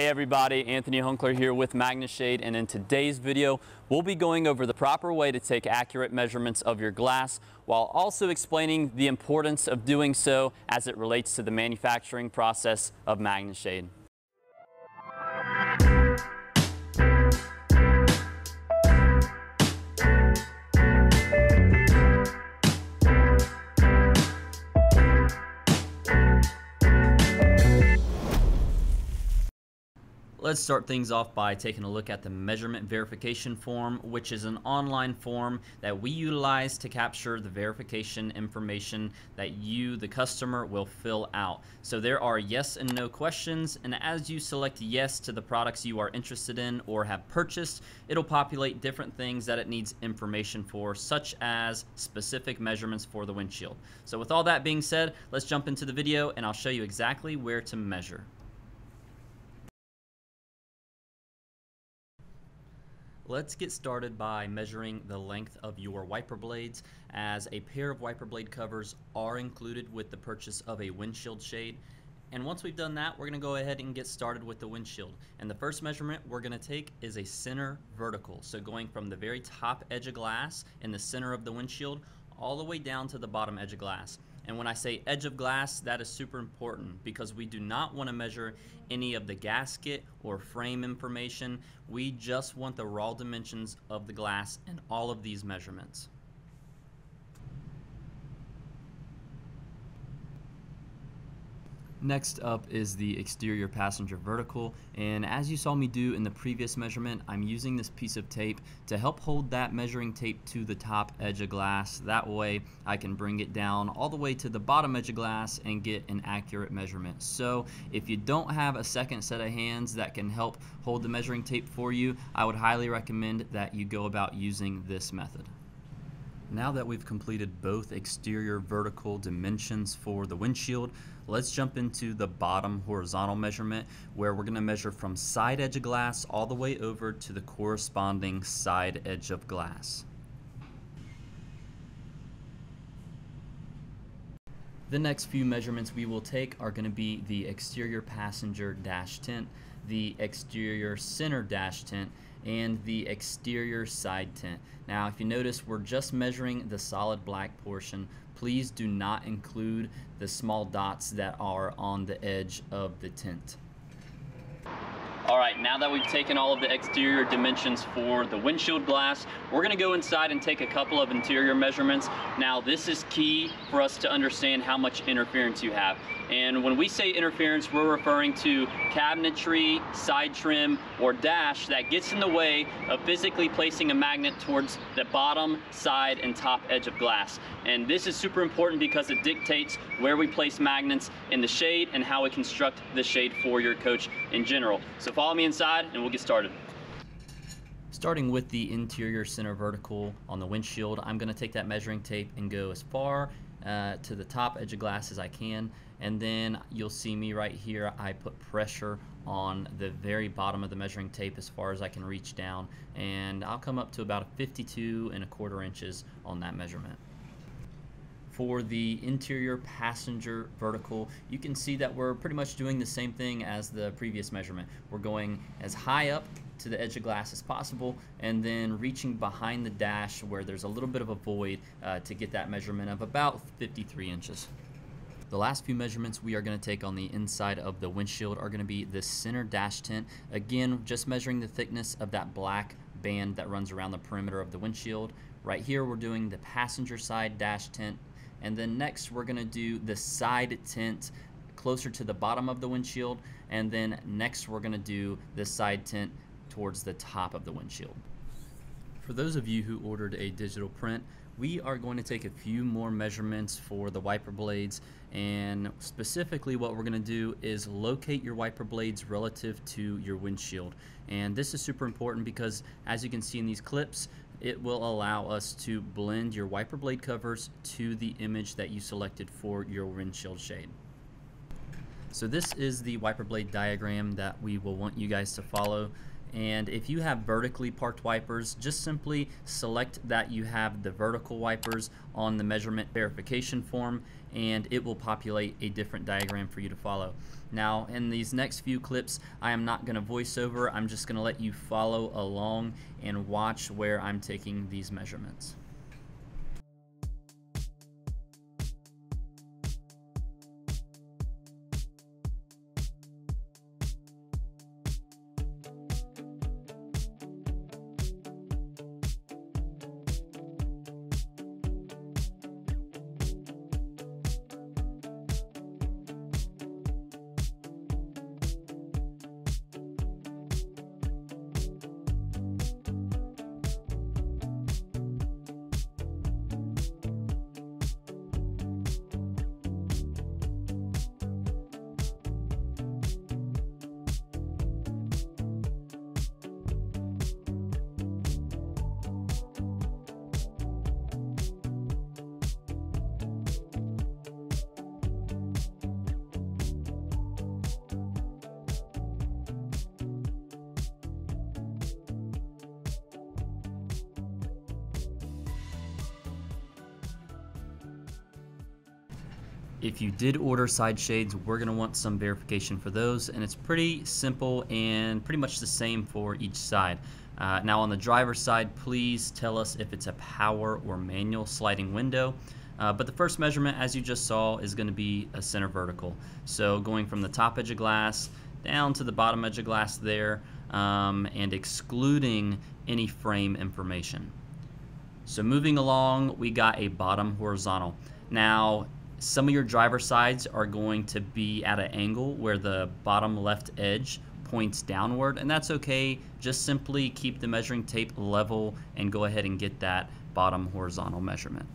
Hey everybody, Anthony Hunkler here with MagneShade and in today's video we'll be going over the proper way to take accurate measurements of your glass while also explaining the importance of doing so as it relates to the manufacturing process of MagneShade. Let's start things off by taking a look at the measurement verification form, which is an online form that we utilize to capture the verification information that you, the customer, will fill out. So there are yes and no questions, and as you select yes to the products you are interested in or have purchased, it'll populate different things that it needs information for, such as specific measurements for the windshield. So with all that being said, let's jump into the video and I'll show you exactly where to measure. Let's get started by measuring the length of your wiper blades as a pair of wiper blade covers are included with the purchase of a windshield shade. And once we've done that, we're gonna go ahead and get started with the windshield. And the first measurement we're gonna take is a center vertical. So going from the very top edge of glass in the center of the windshield all the way down to the bottom edge of glass. And when I say edge of glass, that is super important because we do not want to measure any of the gasket or frame information. We just want the raw dimensions of the glass and all of these measurements. Next up is the exterior passenger vertical and as you saw me do in the previous measurement I'm using this piece of tape to help hold that measuring tape to the top edge of glass that way I can bring it down all the way to the bottom edge of glass and get an accurate measurement so if you don't have a second set of hands that can help hold the measuring tape for you I would highly recommend that you go about using this method. Now that we've completed both exterior vertical dimensions for the windshield, let's jump into the bottom horizontal measurement where we're going to measure from side edge of glass all the way over to the corresponding side edge of glass. The next few measurements we will take are going to be the exterior passenger dash tint, the exterior center dash tint, and the exterior side tint. Now if you notice we're just measuring the solid black portion. Please do not include the small dots that are on the edge of the tint. All right, now that we've taken all of the exterior dimensions for the windshield glass, we're gonna go inside and take a couple of interior measurements. Now this is key for us to understand how much interference you have. And when we say interference, we're referring to cabinetry, side trim, or dash that gets in the way of physically placing a magnet towards the bottom, side, and top edge of glass. And this is super important because it dictates where we place magnets in the shade and how we construct the shade for your coach in general. So follow me inside and we'll get started. Starting with the interior center vertical on the windshield, I'm gonna take that measuring tape and go as far uh, to the top edge of glass as I can. And then you'll see me right here I put pressure on the very bottom of the measuring tape as far as I can reach down. And I'll come up to about 52 and a quarter inches on that measurement for the interior passenger vertical you can see that we're pretty much doing the same thing as the previous measurement we're going as high up to the edge of glass as possible and then reaching behind the dash where there's a little bit of a void uh, to get that measurement of about 53 inches. The last few measurements we are going to take on the inside of the windshield are going to be the center dash tint. Again, just measuring the thickness of that black band that runs around the perimeter of the windshield. Right here we're doing the passenger side dash tint and then next we're going to do the side tint closer to the bottom of the windshield. And then next we're going to do the side tint towards the top of the windshield. For those of you who ordered a digital print, we are going to take a few more measurements for the wiper blades. And specifically what we're going to do is locate your wiper blades relative to your windshield. And this is super important because as you can see in these clips it will allow us to blend your wiper blade covers to the image that you selected for your windshield shade. So this is the wiper blade diagram that we will want you guys to follow And if you have vertically parked wipers, just simply select that you have the vertical wipers on the measurement verification form and it will populate a different diagram for you to follow. Now in these next few clips I am not going to voice over, I'm just going to let you follow along and watch where I'm taking these measurements. If you did order side shades, we're going to want some verification for those, and it's pretty simple and pretty much the same for each side. Uh, now on the driver's side, please tell us if it's a power or manual sliding window. Uh, but the first measurement, as you just saw, is going to be a center vertical. So going from the top edge of glass down to the bottom edge of glass there, um, and excluding any frame information. So moving along, we got a bottom horizontal. Now, some of your driver sides are going to be at an angle where the bottom left edge points downward and that's okay. Just simply keep the measuring tape level and go ahead and get that bottom horizontal measurement.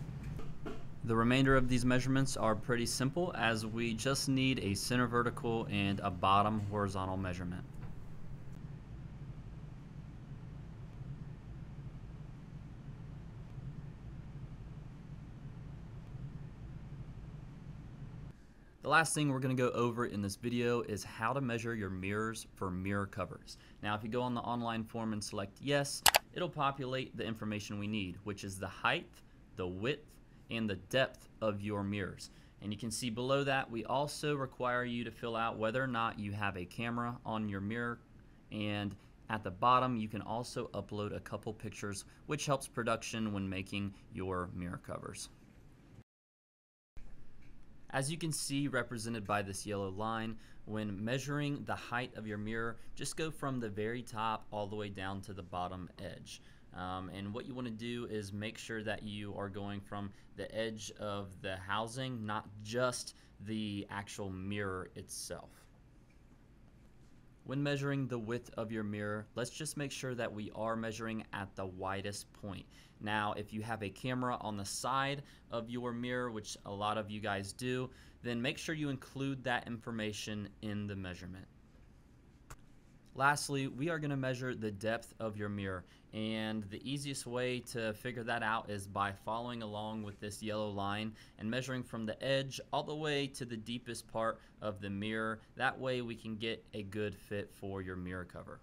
The remainder of these measurements are pretty simple as we just need a center vertical and a bottom horizontal measurement The last thing we're going to go over in this video is how to measure your mirrors for mirror covers. Now if you go on the online form and select yes, it'll populate the information we need, which is the height, the width, and the depth of your mirrors. And you can see below that we also require you to fill out whether or not you have a camera on your mirror and at the bottom you can also upload a couple pictures which helps production when making your mirror covers. As you can see represented by this yellow line, when measuring the height of your mirror, just go from the very top all the way down to the bottom edge. Um, and what you want to do is make sure that you are going from the edge of the housing, not just the actual mirror itself. When measuring the width of your mirror, let's just make sure that we are measuring at the widest point. Now, if you have a camera on the side of your mirror, which a lot of you guys do, then make sure you include that information in the measurement. Lastly, we are going to measure the depth of your mirror and the easiest way to figure that out is by following along with this yellow line and measuring from the edge all the way to the deepest part of the mirror. That way we can get a good fit for your mirror cover.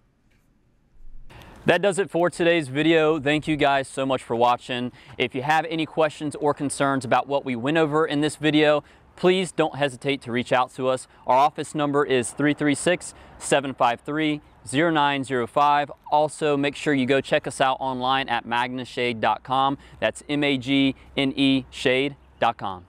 That does it for today's video. Thank you guys so much for watching. If you have any questions or concerns about what we went over in this video, please don't hesitate to reach out to us. Our office number is 336 753 0905. Also, make sure you go check us out online at magneshade.com. That's M A G N E shade.com.